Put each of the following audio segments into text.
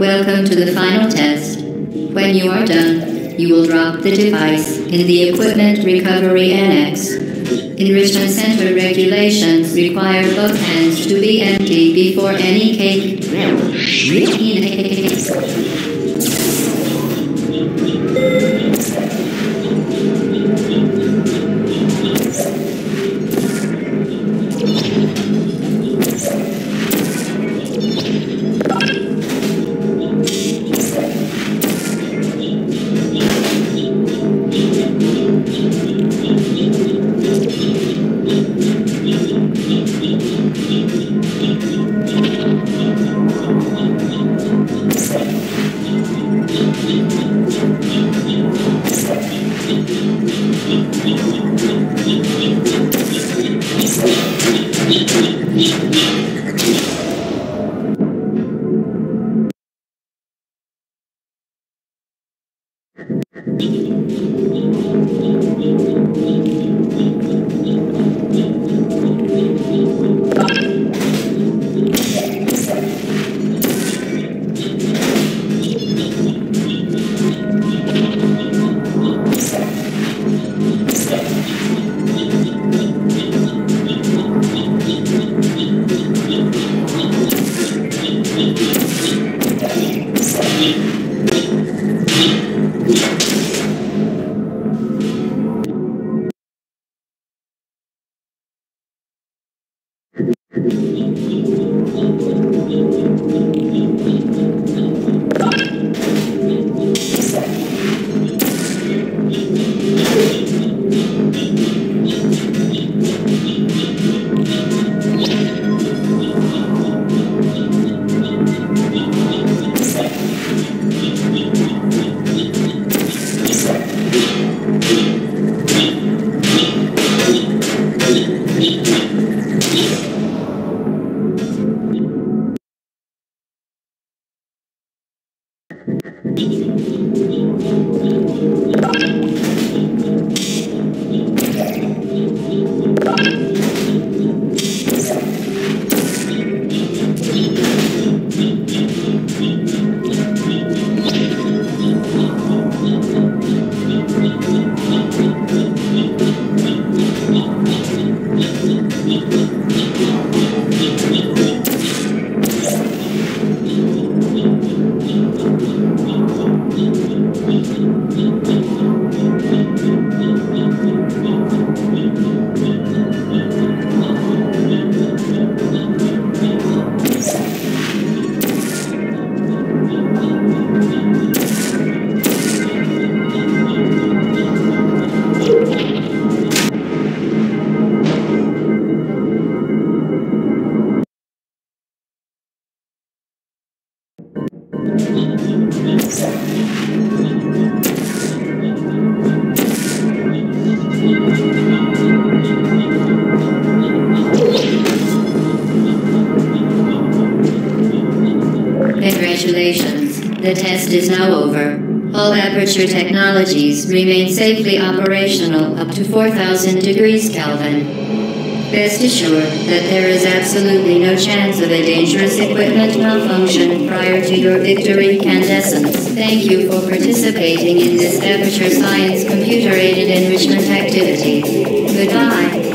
Welcome to the final test. When you are done, you will drop the device in the Equipment Recovery Annex. Enrichment Center regulations require both hands to be empty before any cake. Deus. All Aperture technologies remain safely operational up to 4000 degrees Kelvin. Rest assured that there is absolutely no chance of a dangerous equipment malfunction prior to your victory candescence. Thank you for participating in this Aperture Science computer-aided enrichment activity. Goodbye.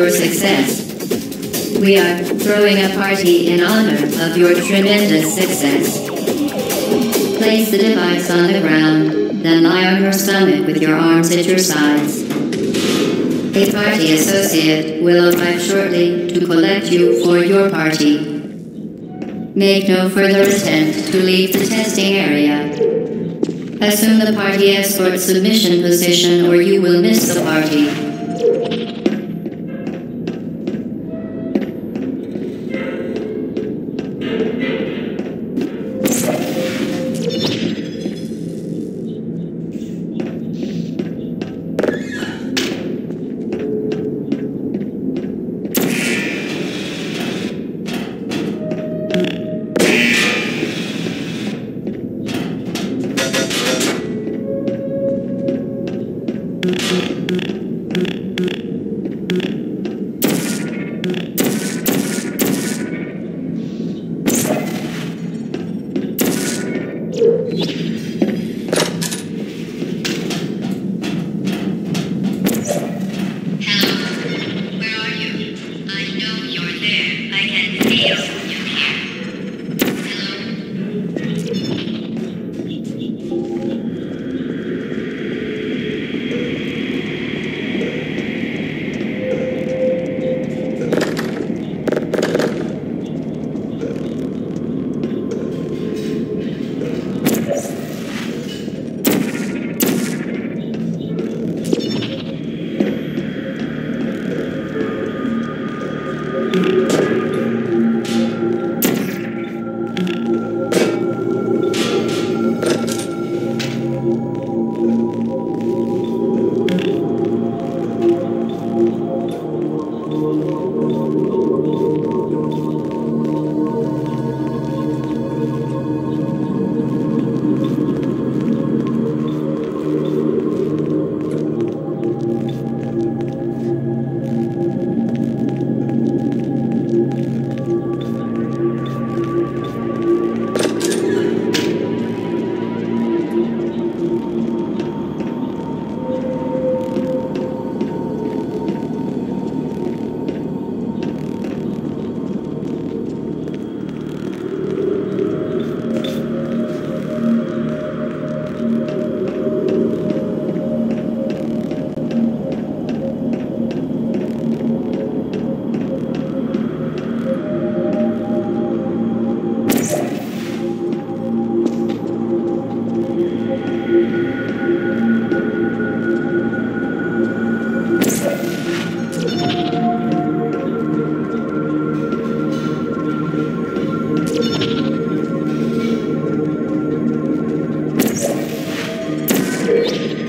Your success. We are throwing a party in honor of your tremendous success. Place the device on the ground, then lie on your stomach with your arms at your sides. A party associate will arrive shortly to collect you for your party. Make no further attempt to leave the testing area. Assume the party escort submission position or you will miss the party. Café.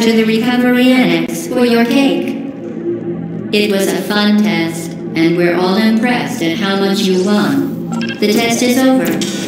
to the recovery annex for your cake. It was a fun test, and we're all impressed at how much you won. The test is over.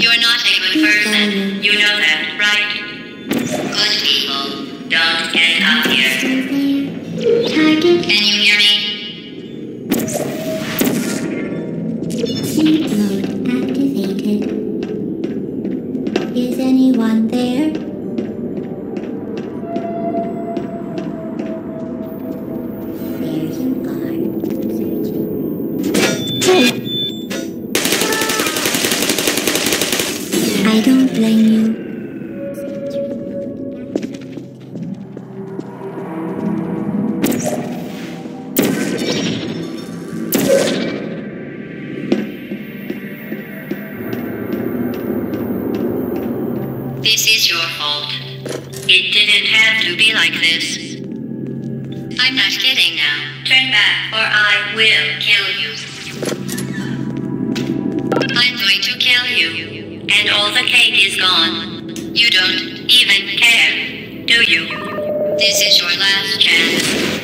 You're not It didn't have to be like this. I'm not kidding now. Turn back, or I will kill you. I'm going to kill you. And all the cake is gone. You don't even care, do you? This is your last chance.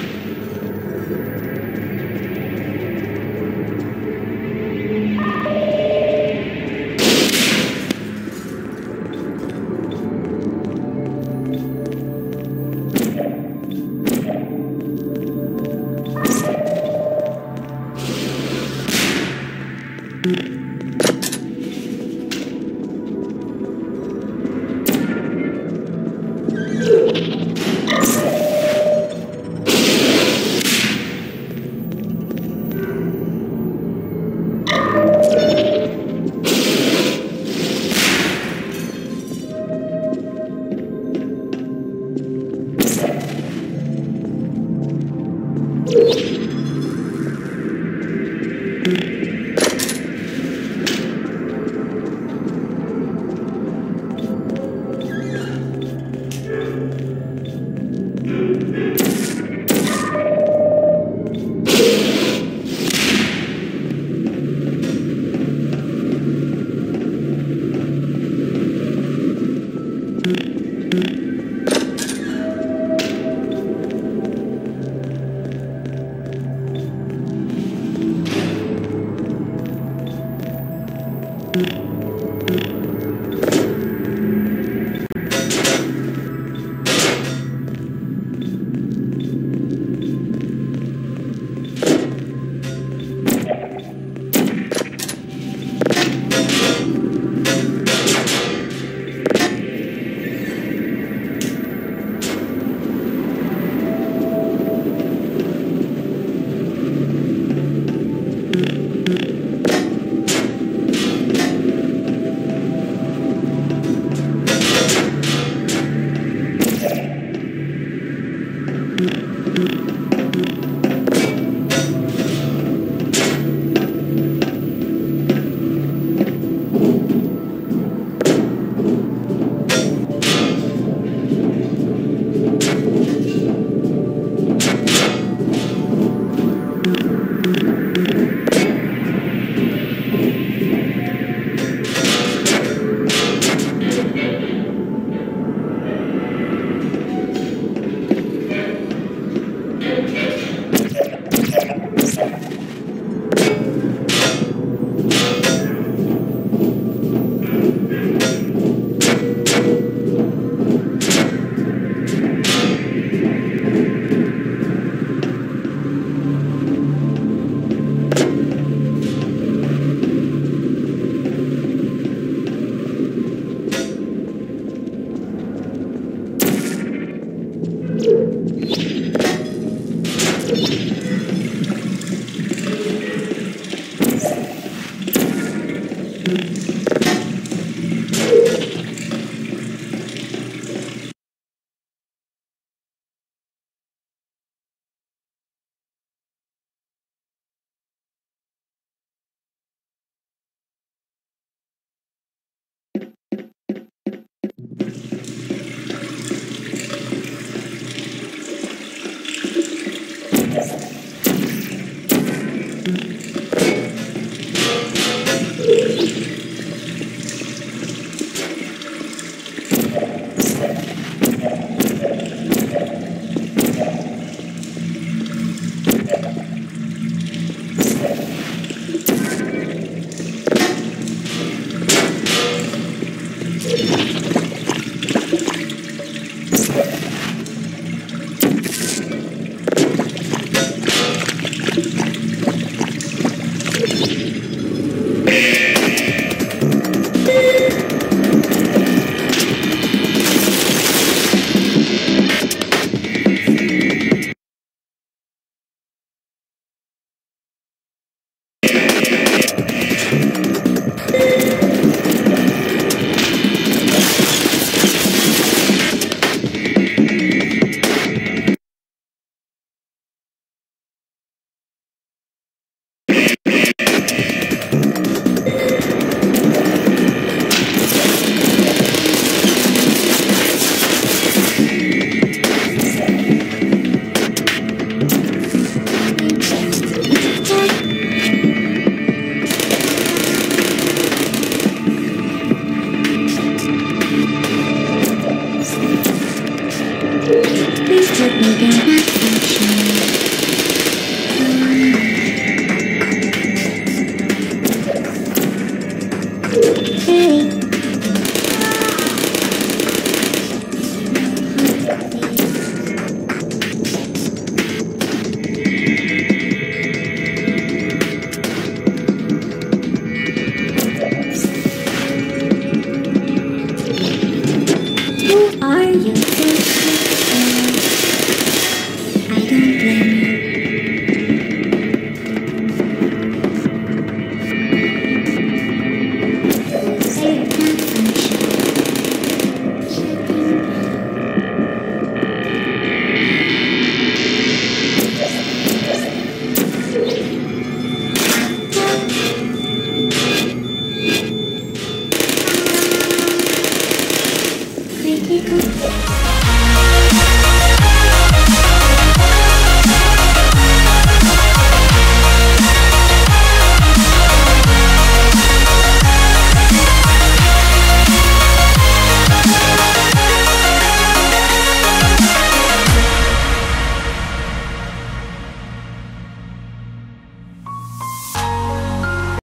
うん